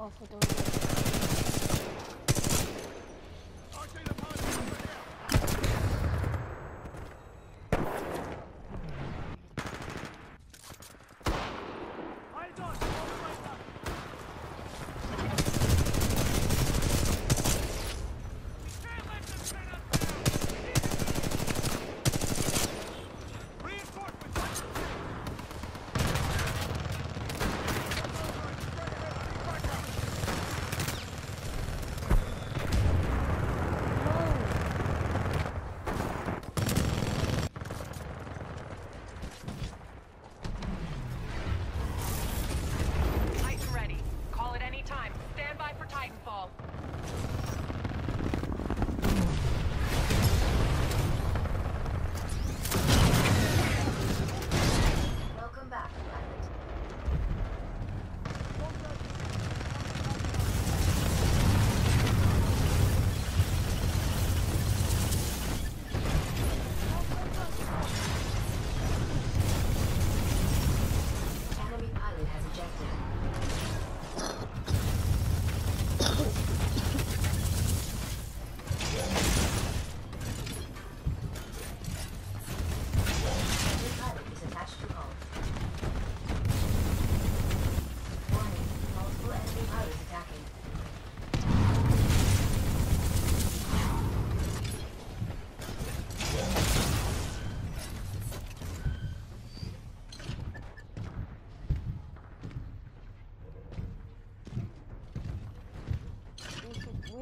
아, 어, 저도.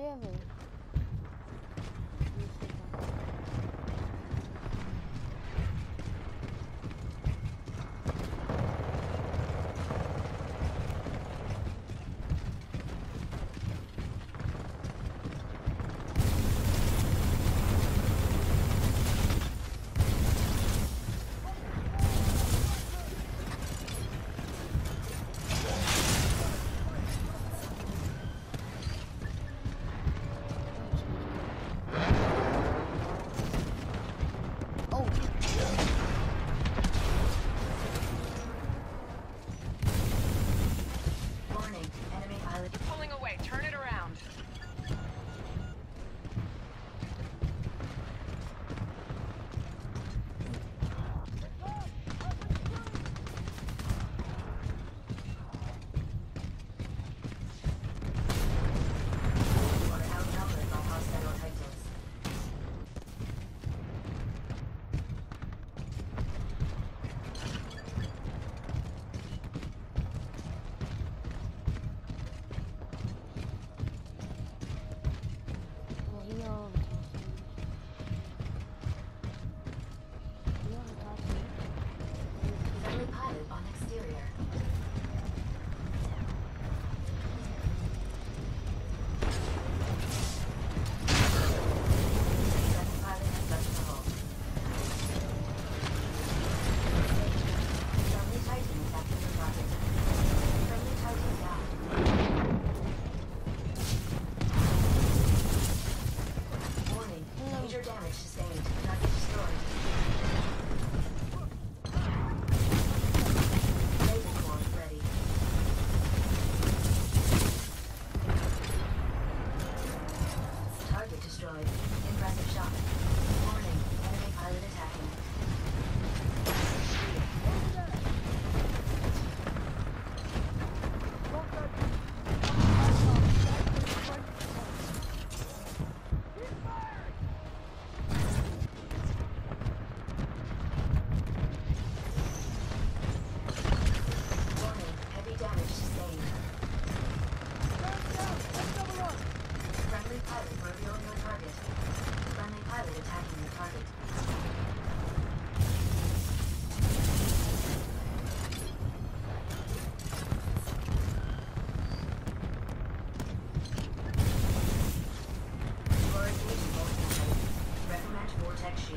королевой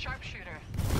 sharpshooter.